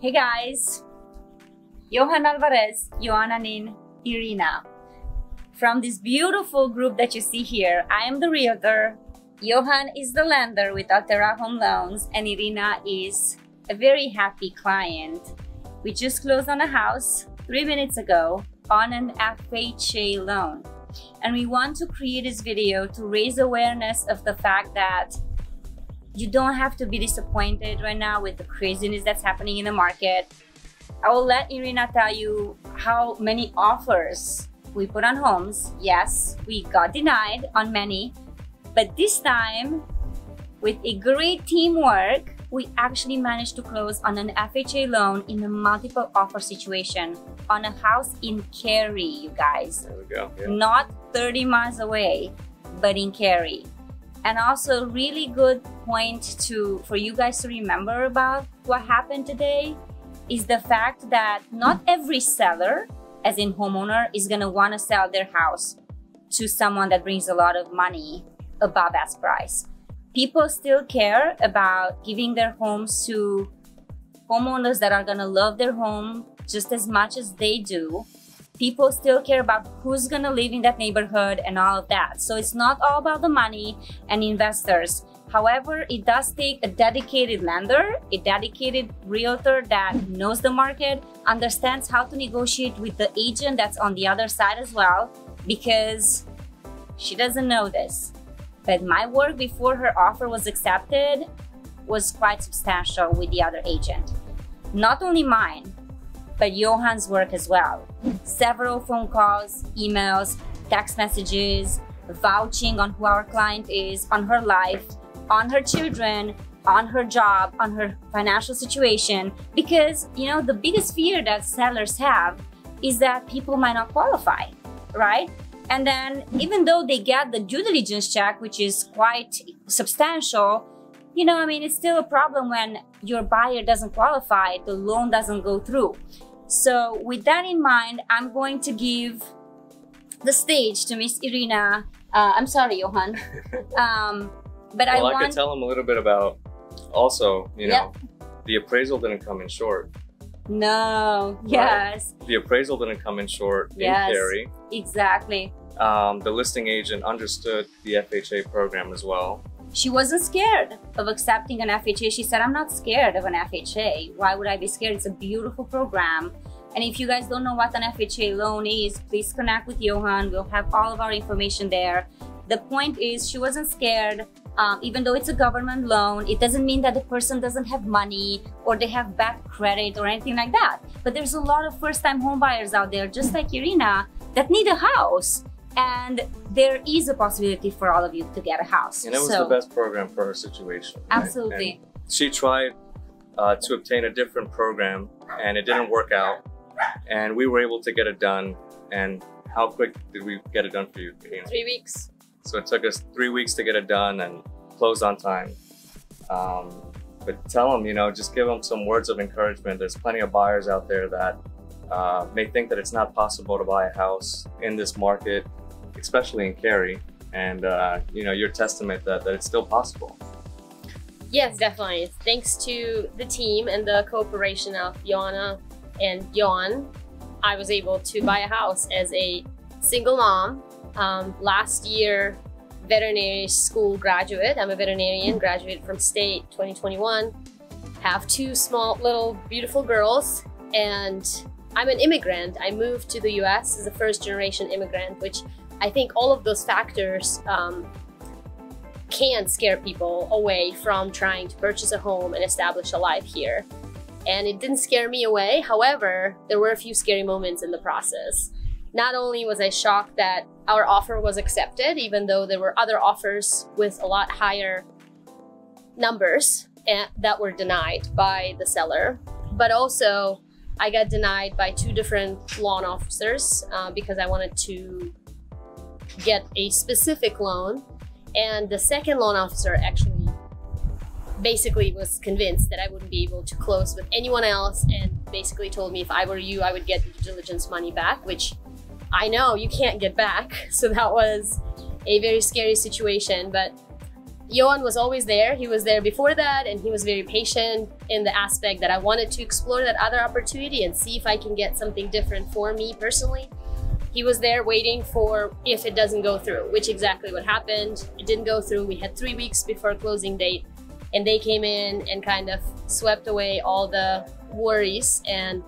Hey guys, Johan Alvarez, Yoana Nin, Irina. From this beautiful group that you see here, I am the realtor. Johan is the lender with Alterra Home Loans, and Irina is a very happy client. We just closed on a house three minutes ago on an FHA loan. And we want to create this video to raise awareness of the fact that you don't have to be disappointed right now with the craziness that's happening in the market. I will let Irina tell you how many offers we put on homes. Yes, we got denied on many, but this time with a great teamwork, we actually managed to close on an FHA loan in a multiple offer situation on a house in Cary, you guys. There we go. Yeah. Not 30 miles away, but in Cary. And also really good point to for you guys to remember about what happened today is the fact that not every seller, as in homeowner, is gonna wanna sell their house to someone that brings a lot of money above ask price people still care about giving their homes to homeowners that are going to love their home just as much as they do. People still care about who's going to live in that neighborhood and all of that. So it's not all about the money and investors. However, it does take a dedicated lender, a dedicated realtor that knows the market, understands how to negotiate with the agent that's on the other side as well, because she doesn't know this. But my work before her offer was accepted was quite substantial with the other agent. Not only mine, but Johan's work as well. Several phone calls, emails, text messages, vouching on who our client is, on her life, on her children, on her job, on her financial situation. Because, you know, the biggest fear that sellers have is that people might not qualify, right? And then even though they get the due diligence check, which is quite substantial, you know, I mean, it's still a problem when your buyer doesn't qualify, the loan doesn't go through. So with that in mind, I'm going to give the stage to Miss Irina. Uh, I'm sorry, Johan. Um, but well, I I want... could tell them a little bit about also, you know, the appraisal didn't come in short. No, Right. yes, The appraisal didn't come in short Yes. in Cary. exactly. Um, the listing agent understood the FHA program as well. She wasn't scared of accepting an FHA. She said, I'm not scared of an FHA. Why would I be scared? It's a beautiful program. And if you guys don't know what an FHA loan is, please connect with Johan. We'll have all of our information there. The point is, she wasn't scared. Um, even though it's a government loan, it doesn't mean that the person doesn't have money or they have bad credit or anything like that. But there's a lot of first time home buyers out there, just like Irina, that need a house. And there is a possibility for all of you to get a house. And it was So- the best program for her situation. right? Absolutely. And she tried uh, to obtain a different program and it didn't work out. And we were able to get it done. And how quick did we get it done for you? Kahina? Three weeks. So it took us three weeks to get it done and close on time. Um, but tell them, you know, just give them some words of encouragement. There's plenty of buyers out there that uh, may think that it's not possible to buy a house in this market, especially in Cary. And, uh, you know, your testament that, that it's still possible. Yes, definitely. Thanks to the team and the cooperation of Yoana and Yon, I was able to buy a house as a single mom. Um, last year, veterinary school graduate. I'm a veterinarian, graduated from state 2021. Have two small, little, beautiful girls, and I'm an immigrant. I moved to the US as a first generation immigrant, which I think all of those factors um, can scare people away from trying to purchase a home and establish a life here. And it didn't scare me away. However, there were a few scary moments in the process. Not only was I shocked that our offer was accepted, even though there were other offers with a lot higher numbers and that were denied by the seller, but also I got denied by two different loan officers uh, because I wanted to get a specific loan and the second loan officer actually basically was convinced that I wouldn't be able to close with anyone else and basically told me if I were you, I would get the due diligence money back, which I know you can't get back. So that was a very scary situation. But Johan was always there. He was there before that, and he was very patient in the aspect that I wanted to explore that other opportunity and see if I can get something different for me personally. He was there waiting for if it doesn't go through, which exactly what happened. It didn't go through. We had three weeks before closing date, and they came in and kind of swept away all the worries and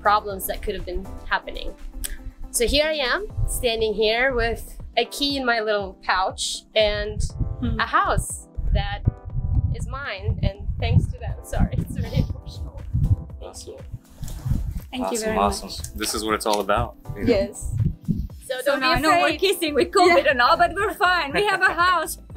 problems that could have been happening. So here I am, standing here with a key in my little pouch and Hmm. a house that is mine. And thanks to them. Sorry, it's really emotional. Awesome. Thank awesome, you very awesome. much. This is what it's all about. you know? Yes. So, So don't now I be know we're afraid. kissing with COVID and all, but we're fine. We have a house.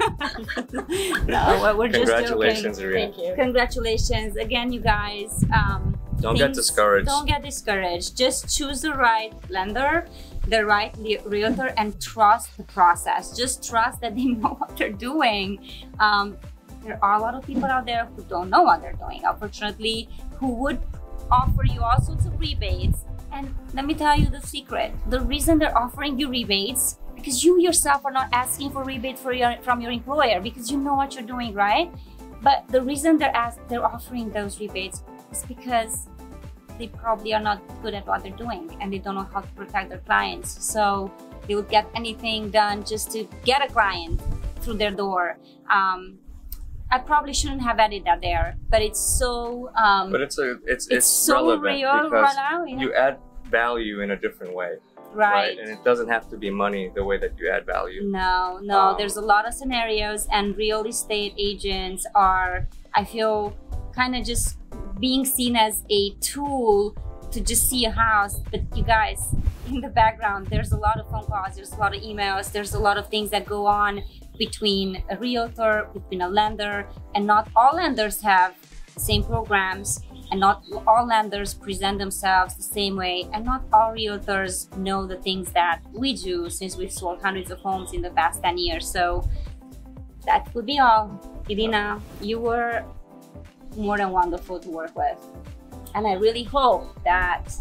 no, we're- we're just joking. Congratulations, Irina. Thank you. Congratulations again, you guys. Um, Don't get discouraged. Don't get discouraged. Just choose the right lender, the right le- realtor, and trust the process. Just trust that they know what they're doing. Um, there are a lot of people out there who don't know what they're doing, unfortunately, who would offer you all sorts of rebates. And let me tell you the secret the reason they're offering you rebates because you yourself are not asking for rebate for your, from your employer because you know what you're doing, right? But the reason they're ask, they're offering those rebates is because they probably are not good at what they're doing and they don't know how to protect their clients. So they would get anything done just to get a client through their door. Um, I probably shouldn't have added that there, but it's so um, But it's a it's it's, it's, so relevant real because right now. Yeah. you add value in a different way, right. And it doesn't have to be money the way that you add value. No, no, Um, there's a lot of scenarios, and real estate agents are, I feel, kind of just being seen as a tool to just see a house. But you guys, in the background, there's a lot of phone calls, there's a lot of emails, there's a lot of things that go on between a realtor, between a lender, and not all lenders have the same programs. And not all lenders present themselves the same way, and not all realtors know the things that we do since we've sold hundreds of homes in the past 10 years. So that would be all. Irina, you were more than wonderful to work with. And I really hope that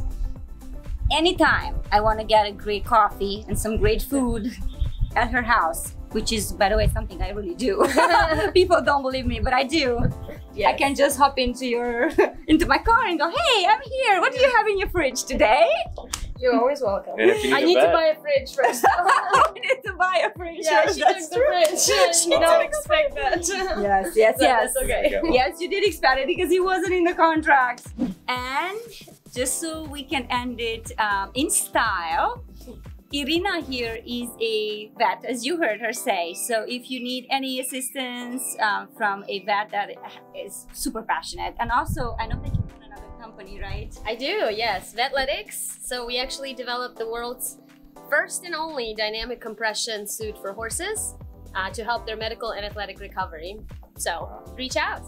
anytime I want to get a great coffee and some great food at her house, which is, by the way, something I really do. People don't believe me, but I do. I can just hop into your into my car and go, "Hey, I'm here. What do you have in your fridge today?" You're always welcome. You I need to buy a fridge first. I need to buy a fridge. yeah, Yes, she that's took the fridge. She you don't took expect that. Yes, yes, So yes. okay. There you go. Yes, you did expect it because he wasn't in the contract. And just so we can end it um, in style, Irina here is a vet, as you heard her say. So if you need any assistance um, from a vet that is super passionate, and also I know that you run another company, right? I do, yes. Vetletics. So we actually developed the world's first and only dynamic compression suit for horses uh, to help their medical and athletic recovery. So reach out.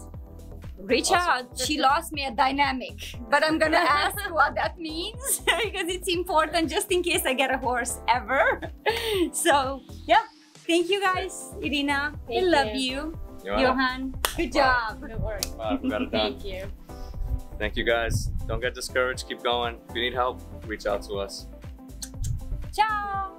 Reach Awesome. out. She lost me at dynamic, but I'm gonna ask what that means because it's important just in case I get a horse ever. So yeah, thank you guys, Irina. Thank I love you. you, You? Johan. Good job. Good work. Wow, we got it done. Thank you. Thank you guys. Don't get discouraged. Keep going. If you need help, reach out to us. Ciao.